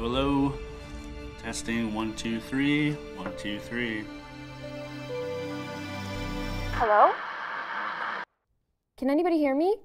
Hello, hello. Testing one, two, three. One, two, three. Hello? Can anybody hear me?